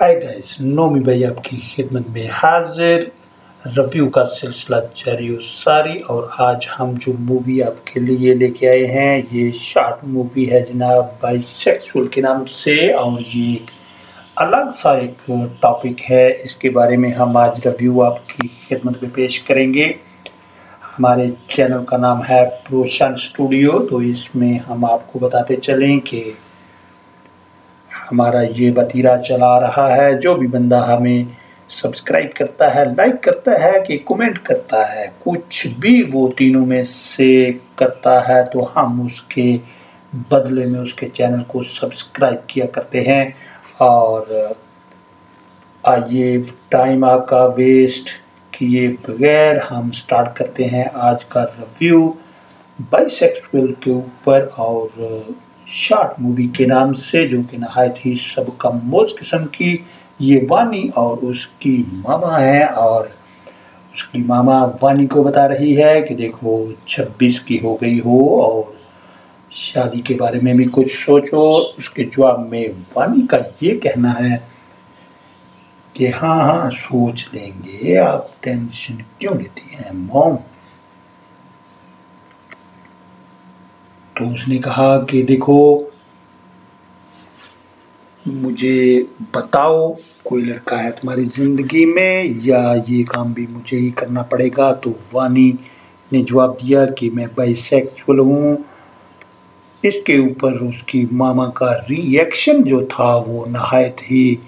Hi guys Nomi भाई आपकी खिदमत में हाजिर। रिव्यू का सिलसिला जारी सारी और आज हम जो मूवी आपके लिए लेके आए हैं, ये शार्ट मूवी है जनाब बाइसेक्सुअल के नाम से और ये एक अलग सा एक टॉपिक है। इसके बारे में हम आज रिव्यू आपकी खिदमत में पेश करेंगे। हमारे चैनल का नाम है प्रोशन स्टूडियो तो इसमें हम आपको बताते चलें कि हमारा ये वतीरा चला रहा है। जो भी बंदा हमें सब्सक्राइब करता है लाइक करता है कि कमेंट करता है, कुछ भी वो तीनों में से करता है तो हम उसके बदले में उसके चैनल को सब्सक्राइब किया करते हैं। और आइए टाइम आपका वेस्ट किए बगैर हम स्टार्ट करते हैं आज का रिव्यू बाइसेक्सुअल के ऊपर और शॉर्ट मूवी के नाम से, जो कि नहायत ही सबका मोज किस्म की ये वानी और उसकी मामा है और उसकी मामा वानी को बता रही है कि देखो, छब्बीस की हो गई हो और शादी के बारे में भी कुछ सोचो। उसके जवाब में वानी का ये कहना है कि हाँ हाँ सोच लेंगे। आप टेंशन क्यों लेती हैं, मोम? तो उसने कहा कि देखो, मुझे बताओ, कोई लड़का है तुम्हारी ज़िंदगी में, या ये काम भी मुझे ही करना पड़ेगा? तो वानी ने जवाब दिया कि मैं बाइसेक्सुअल हूँ। इसके ऊपर उसकी मामा का रिएक्शन जो था, वो नहायत ही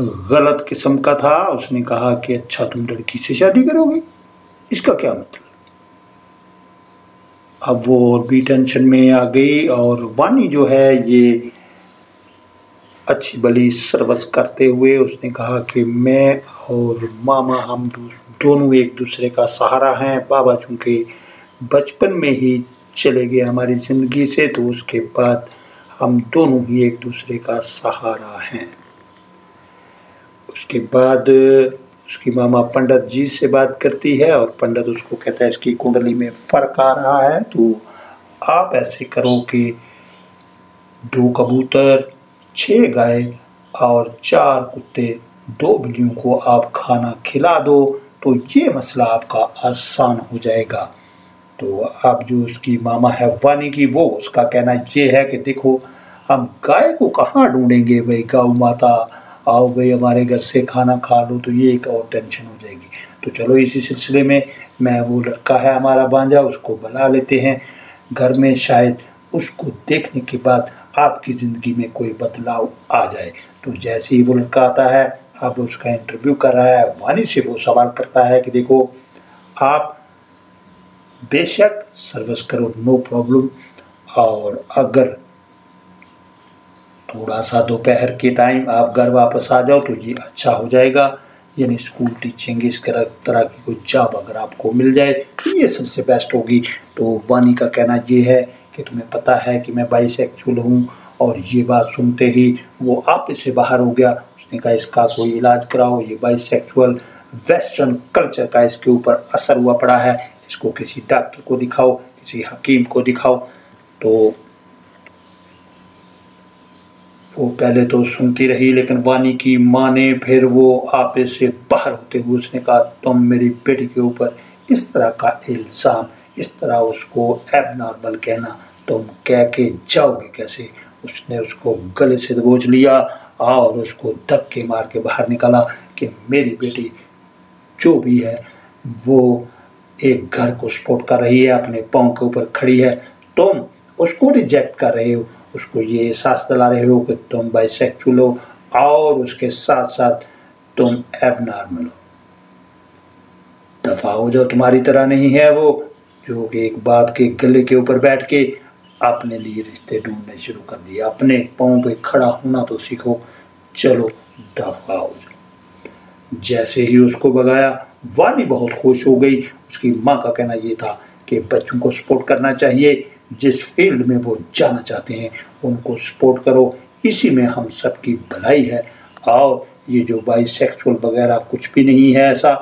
गलत किस्म का था। उसने कहा कि अच्छा तुम लड़की से शादी करोगे? इसका क्या मतलब? अब वो और भी टेंशन में आ गई और वानी जो है ये अच्छी भली सर्वस करते हुए उसने कहा कि मैं और मामा हम दोनों एक दूसरे का सहारा हैं। बाबा चूँकि बचपन में ही चले गए हमारी ज़िंदगी से तो उसके बाद हम दोनों ही एक दूसरे का सहारा हैं। उसके बाद उसकी मामा पंडित जी से बात करती है और पंडित उसको कहता है, इसकी कुंडली में फ़र्क आ रहा है तो आप ऐसे करो कि दो कबूतर छः गाय और चार कुत्ते, दो बिल्लियों को आप खाना खिला दो तो ये मसला आपका आसान हो जाएगा। तो अब जो उसकी मामा है वानी की, वो उसका कहना ये है कि देखो, हम गाय को कहाँ ढूंढेंगे भाई गौ माता? आओ भाई, हमारे घर से खाना खा लो तो ये एक और टेंशन हो जाएगी। तो चलो इसी सिलसिले में मैं वो लड़का है हमारा बांझा, उसको बुला लेते हैं। घर में शायद उसको देखने के बाद आपकी ज़िंदगी में कोई बदलाव आ जाए। तो जैसे ही वो लड़का आता है, अब उसका इंटरव्यू कर रहा है वानी से वो सवाल करता है कि देखो, आप बेशक सर्विस करो नो प्रॉब्लम और अगर थोड़ा सा दोपहर के टाइम आप घर वापस आ जाओ तो ये अच्छा हो जाएगा। यानी स्कूल टीचिंग इस तरह की कोई जॉब अगर आपको मिल जाए तो ये सबसे बेस्ट होगी। तो वानी का कहना ये है कि तुम्हें पता है कि मैं बाइसेक्चुअल हूँ और ये बात सुनते ही वो आप से बाहर हो गया। उसने कहा, इसका कोई इलाज कराओ, ये बाइसेक्चुअल वेस्टर्न कल्चर का इसके ऊपर असर हुआ पड़ा है। इसको किसी डॉक्टर को दिखाओ, किसी हकीम को दिखाओ। तो वो पहले तो सुनती रही, लेकिन वानी की माँ ने फिर वो आपे से बाहर होते हुए उसने कहा, तुम मेरी बेटी के ऊपर इस तरह का इल्ज़ाम, इस तरह उसको एब नॉर्मल कहना, तुम कह के जाओगे कैसे? उसने उसको गले से दबोच लिया और उसको धक्के मार के बाहर निकाला कि, मेरी बेटी जो भी है, वो एक घर को सपोर्ट कर रही है, अपने पाँव के ऊपर खड़ी है। तुम उसको रिजेक्ट कर रहे हो उसको ये एहसास दिला रहे हो कि तुम बाइसेक्चुअल हो और उसके साथ साथ तुम एब नॉर्मल हो। दफ़ा हो जो तुम्हारी तरह नहीं है वो। जो कि एक बाप के गले के ऊपर बैठ के अपने लिए रिश्ते ढूँढने शुरू कर दिए। अपने पाँव पे खड़ा होना तो सीखो। चलो, दफ़ा हो जाओ। जैसे ही उसको भगाया वानी बहुत खुश हो गई। उसकी माँ का कहना ये था कि बच्चों को सपोर्ट करना चाहिए। जिस फ़ील्ड में वो जाना चाहते हैं, उनको सपोर्ट करो। इसी में हम सबकी भलाई है। और ये जो बाई सेक्सुअल वगैरह कुछ भी नहीं है ऐसा,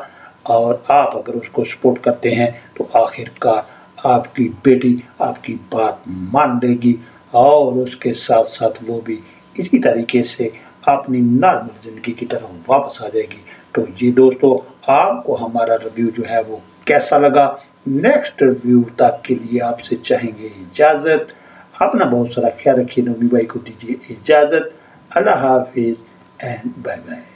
और आप अगर उसको सपोर्ट करते हैं तो आखिरकार आपकी बेटी आपकी बात मान लेगी। और उसके साथ साथ वो भी इसी तरीके से अपनी नॉर्मल ज़िंदगी की तरफ़ वापस आ जाएगी। तो ये दोस्तों, आपको हमारा रिव्यू जो है वो कैसा लगा? नेक्स्ट रिव्यू तक के लिए आपसे चाहेंगे इजाज़त। अपना बहुत सारा ख्याल रखिए नोमी भाई को दीजिए इजाज़त। अल्लाह हाफिज़ एंड बाय बाय